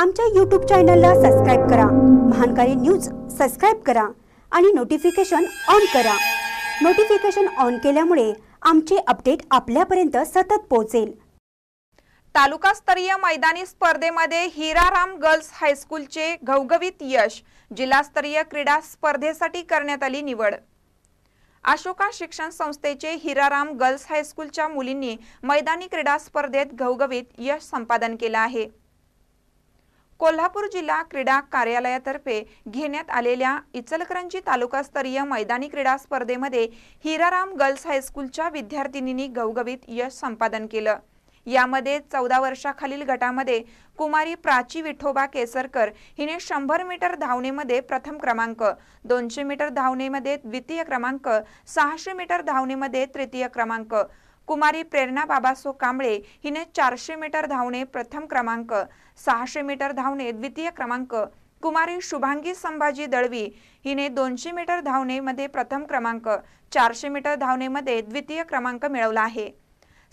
आमच्या यूट्यूब चॅनलला सबस्क्राईब करा. महानकारी न्यूज सबस्क्राईब करा आणि नोटिफिकेशन ऑन करा. नोटिफिकेशन ऑन केल्यामुळे आमचे अपडेट आपल्यापर्यंत सतत पोहोचेल. तालुकास्तरीय मैदानी स्पर्धेमध्ये हिराराम गर्ल्स हायस्कूलचे घवघवीत यश जिल्हास्तरीय क्रीडा स्पर्धेसाठी करण्यात आली निवड. अशोका शिक्षण संस्थेचे हिराराम गर्ल्स हायस्कूलच्या मुलींनी मैदानी क्रीडा स्पर्धेत घवघवीत यश संपादन केलं आहे. कोल्हापूर जिल्हा क्रीडा कार्यालयातर्फे घेण्यात आलेल्या इचलकरंजी तालुकास्तरीय मैदानी क्रीडा स्पर्धेमध्ये हिराराम गर्ल्स हायस्कूलच्या विद्यार्थिनींनी घवघवीत यश संपादन केलं. यामध्ये चौदा वर्षाखालील गटामध्ये कुमारी प्राची विठोबा केसरकर हिने शंभर मीटर धावणेमध्ये प्रथम क्रमांक दोनशे मीटर धावणेमध्ये द्वितीय क्रमांक सहाशे मीटर धावणेमध्ये तृतीय क्रमांक कुमारी प्रेरणा बाबासो कांबळे हिने चारशे मीटर धावणे प्रथम क्रमांक सहाशे मीटर धावणे द्वितीय क्रमांक कुमारी शुभांगी संभाजी दळवी हिने दोनशे मीटर धावणेमध्ये प्रथम क्रमांक चारशे मीटर धावणेमध्ये द्वितीय क्रमांक मिळवला आहे.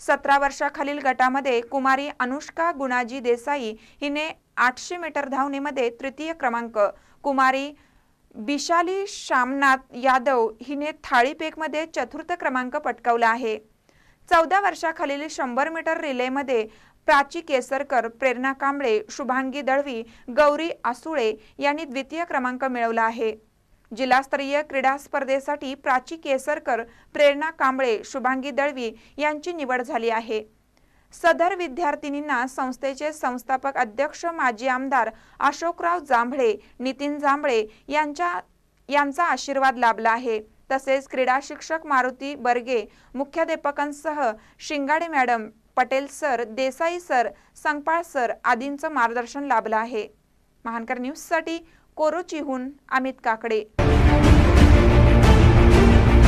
सतरा वर्षाखालील गटामध्ये कुमारी अनुष्का गुणाजी देसाई हिने आठशे मीटर धावणेमध्ये तृतीय क्रमांक कुमारी बिशाली श्यामनाथ यादव हिने थाळीपेकमध्ये चतुर्थ क्रमांक पटकावला आहे. चौदा वर्षाखालील शंभर मीटर रिलेमध्ये प्राची केसरकर प्रेरणा कांबळे शुभांगी दळवी गौरी आसुळे यांनी द्वितीय क्रमांक मिळवला आहे. जिल्हास्तरीय क्रीडा स्पर्धेसाठी प्राची केसरकर प्रेरणा कांबळे शुभांगी दळवी यांची निवड झाली आहे. सदर विद्यार्थिनींना संस्थेचे संस्थापक अध्यक्ष माजी आमदार अशोकराव जांभळे नितीन जांभळे यांच्या यांचा आशीर्वाद लाभला आहे. तसेच क्रीडा शिक्षक Maruti Barge मुख्याध्यापकांसह Shingade madam Patel sir Desai sir Sangpal sir आदींचं मार्गदर्शन लाभलं आहे. महानकर न्यूजसाठी कोरोचीहून अमित काकडे.